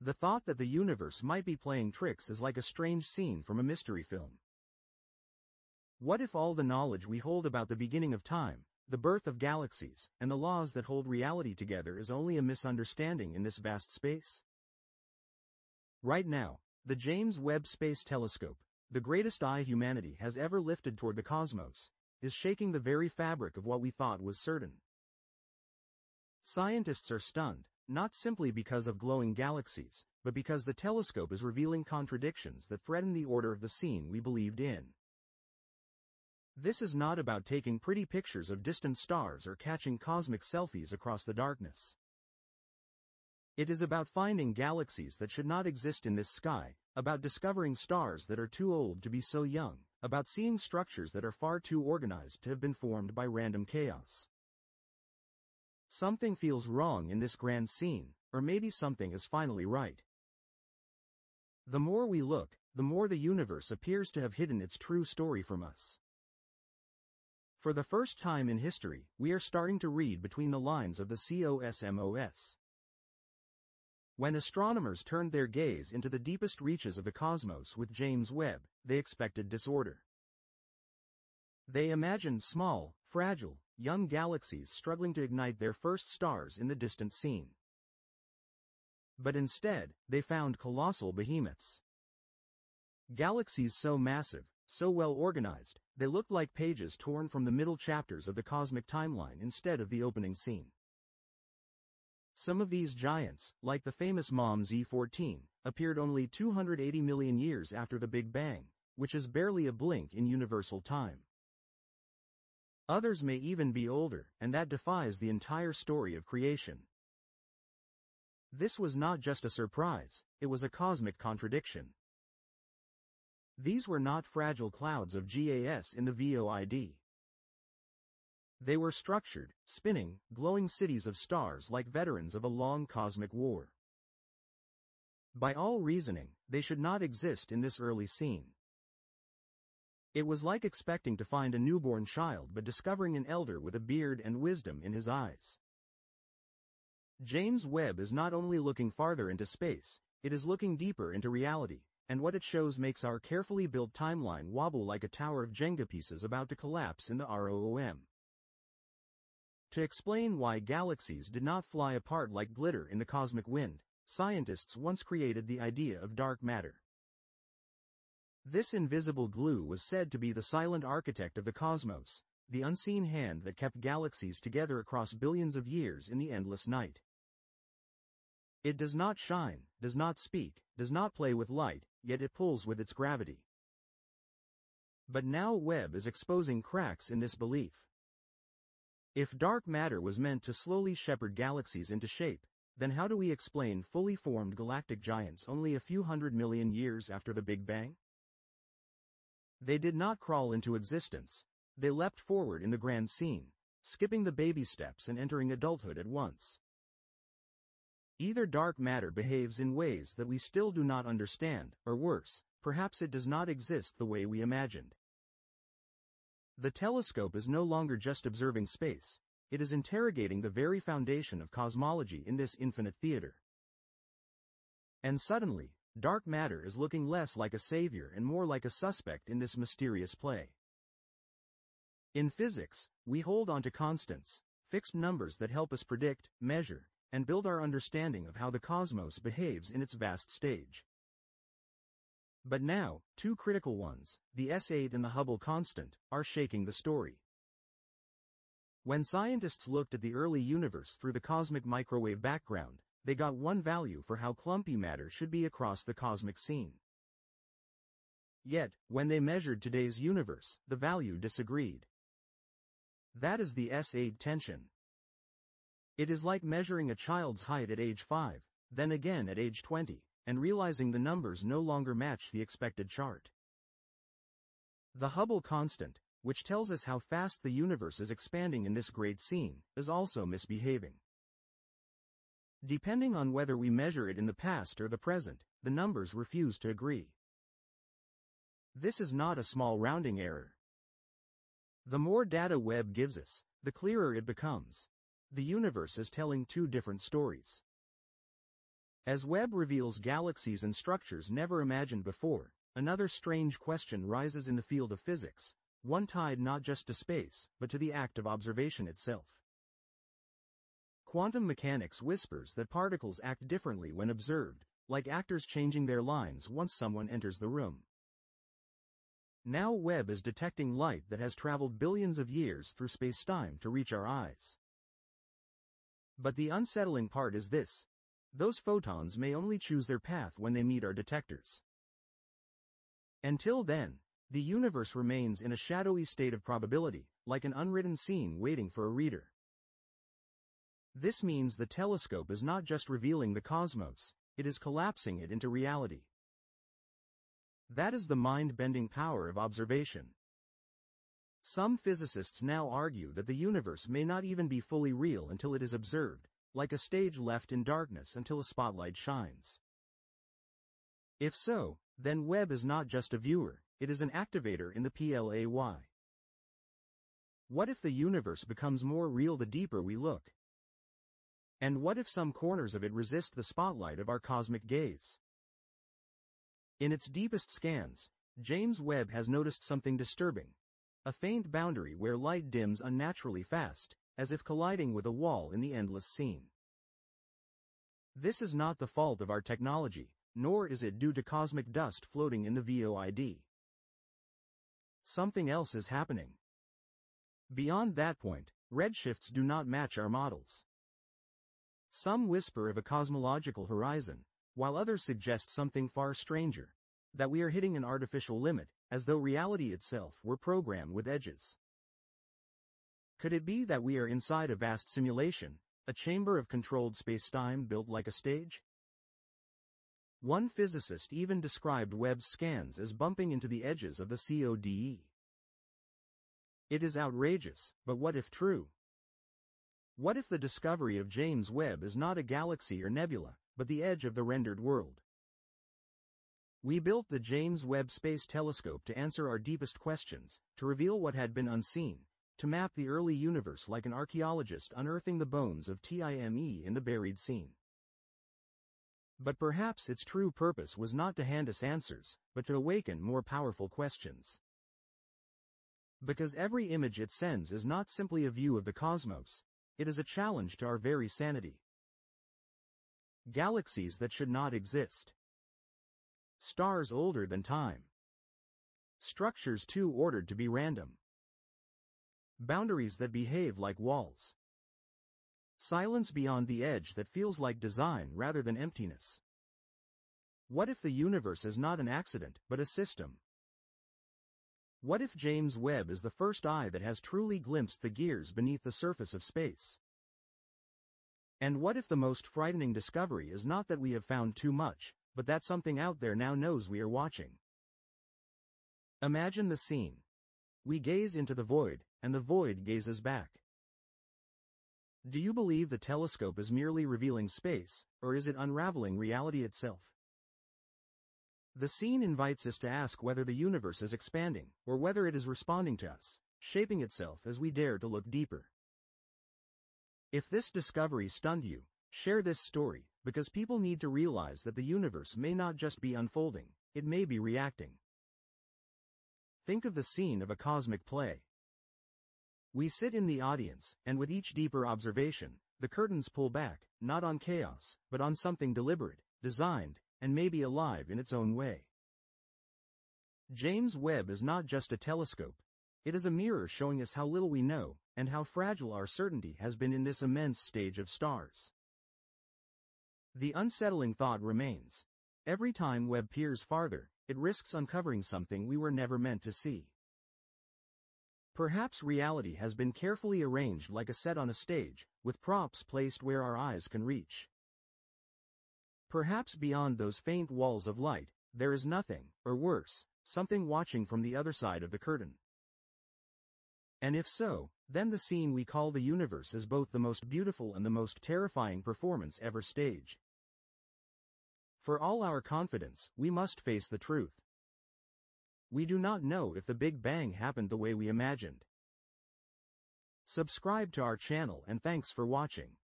The thought that the universe might be playing tricks is like a strange scene from a mystery film. What if all the knowledge we hold about the beginning of time, the birth of galaxies, and the laws that hold reality together is only a misunderstanding in this vast space? Right now, the James Webb Space Telescope, the greatest eye humanity has ever lifted toward the cosmos, is shaking the very fabric of what we thought was certain. Scientists are stunned, not simply because of glowing galaxies, but because the telescope is revealing contradictions that threaten the order of the scene we believed in. This is not about taking pretty pictures of distant stars or catching cosmic selfies across the darkness. It is about finding galaxies that should not exist in this sky, about discovering stars that are too old to be so young, about seeing structures that are far too organized to have been formed by random chaos. Something feels wrong in this grand scene, or maybe something is finally right. The more we look, the more the universe appears to have hidden its true story from us. For the first time in history, we are starting to read between the lines of the cosmos. When astronomers turned their gaze into the deepest reaches of the cosmos with James Webb, they expected disorder. They imagined small, fragile, young galaxies struggling to ignite their first stars in the distant scene. But instead, they found colossal behemoths. Galaxies so massive, so well organized, they looked like pages torn from the middle chapters of the cosmic timeline instead of the opening scene. Some of these giants, like the famous MOM Z14, appeared only 280 million years after the Big Bang, which is barely a blink in universal time. Others may even be older, and that defies the entire story of creation. This was not just a surprise, it was a cosmic contradiction. These were not fragile clouds of GAS in the VOID. They were structured, spinning, glowing cities of stars like veterans of a long cosmic war. By all reasoning, they should not exist in this early scene. It was like expecting to find a newborn child but discovering an elder with a beard and wisdom in his eyes. James Webb is not only looking farther into space, it is looking deeper into reality, and what it shows makes our carefully built timeline wobble like a tower of Jenga pieces about to collapse in the ROOM. To explain why galaxies did not fly apart like glitter in the cosmic wind, scientists once created the idea of dark matter. This invisible glue was said to be the silent architect of the cosmos, the unseen hand that kept galaxies together across billions of years in the endless night. It does not shine, does not speak, does not play with light, yet it pulls with its gravity. But now Webb is exposing cracks in this belief. If dark matter was meant to slowly shepherd galaxies into shape, then how do we explain fully formed galactic giants only a few hundred million years after the Big Bang? They did not crawl into existence, they leapt forward in the grand scene, skipping the baby steps and entering adulthood at once. Either dark matter behaves in ways that we still do not understand, or worse, perhaps it does not exist the way we imagined. The telescope is no longer just observing space, it is interrogating the very foundation of cosmology in this infinite theater. And suddenly, dark matter is looking less like a savior and more like a suspect in this mysterious play. In physics, we hold on to constants, fixed numbers that help us predict, measure, and build our understanding of how the cosmos behaves in its vast stage. But now, two critical ones, the S8 and the Hubble constant, are shaking the story. When scientists looked at the early universe through the cosmic microwave background, they got one value for how clumpy matter should be across the cosmic scene. Yet, when they measured today's universe, the value disagreed. That is the S8 tension, it is like measuring a child's height at age 5, then again at age 20, and realizing the numbers no longer match the expected chart. The Hubble constant, which tells us how fast the universe is expanding in this great scene, is also misbehaving. Depending on whether we measure it in the past or the present, the numbers refuse to agree. This is not a small rounding error. The more data Webb gives us, the clearer it becomes. The universe is telling two different stories. As Webb reveals galaxies and structures never imagined before, another strange question rises in the field of physics, one tied not just to space, but to the act of observation itself. Quantum mechanics whispers that particles act differently when observed, like actors changing their lines once someone enters the room. Now Webb is detecting light that has traveled billions of years through space-time to reach our eyes. But the unsettling part is this. Those photons may only choose their path when they meet our detectors. Until then, the universe remains in a shadowy state of probability, like an unwritten scene waiting for a reader. This means the telescope is not just revealing the cosmos, it is collapsing it into reality. That is the mind-bending power of observation. Some physicists now argue that the universe may not even be fully real until it is observed, like a stage left in darkness until a spotlight shines. If so, then Webb is not just a viewer, it is an activator in the PLAY. What if the universe becomes more real the deeper we look? And what if some corners of it resist the spotlight of our cosmic gaze? In its deepest scans, James Webb has noticed something disturbing. A faint boundary where light dims unnaturally fast, as if colliding with a wall in the endless scene. This is not the fault of our technology, nor is it due to cosmic dust floating in the VOID. Something else is happening. Beyond that point, redshifts do not match our models. Some whisper of a cosmological horizon, while others suggest something far stranger that we are hitting an artificial limit, as though reality itself were programmed with edges. Could it be that we are inside a vast simulation, a chamber of controlled spacetime built like a stage? One physicist even described Webb's scans as bumping into the edges of the CODE. It is outrageous, but what if true? What if the discovery of James Webb is not a galaxy or nebula, but the edge of the rendered world? We built the James Webb Space Telescope to answer our deepest questions, to reveal what had been unseen, to map the early universe like an archaeologist unearthing the bones of Time in the buried scene. But perhaps its true purpose was not to hand us answers, but to awaken more powerful questions. Because every image it sends is not simply a view of the cosmos, it is a challenge to our very sanity. Galaxies that should not exist. Stars older than time. Structures too ordered to be random. Boundaries that behave like walls. Silence beyond the edge that feels like design rather than emptiness. What if the universe is not an accident, but a system? What if James Webb is the first eye that has truly glimpsed the gears beneath the surface of space? And what if the most frightening discovery is not that we have found too much, but that something out there now knows we are watching? Imagine the scene. We gaze into the void, and the void gazes back. Do you believe the telescope is merely revealing space, or is it unraveling reality itself? The scene invites us to ask whether the universe is expanding, or whether it is responding to us, shaping itself as we dare to look deeper. If this discovery stunned you, share this story, because people need to realize that the universe may not just be unfolding, it may be reacting. Think of the scene of a cosmic play. We sit in the audience, and with each deeper observation, the curtains pull back, not on chaos, but on something deliberate, designed, and may be alive in its own way. James Webb is not just a telescope, it is a mirror showing us how little we know, and how fragile our certainty has been in this immense stage of stars. The unsettling thought remains. Every time Webb peers farther, it risks uncovering something we were never meant to see. Perhaps reality has been carefully arranged like a set on a stage, with props placed where our eyes can reach. Perhaps beyond those faint walls of light, there is nothing, or worse, something watching from the other side of the curtain. And if so, then the scene we call the universe is both the most beautiful and the most terrifying performance ever staged. For all our confidence, we must face the truth. We do not know if the Big Bang happened the way we imagined. Subscribe to our channel and thanks for watching.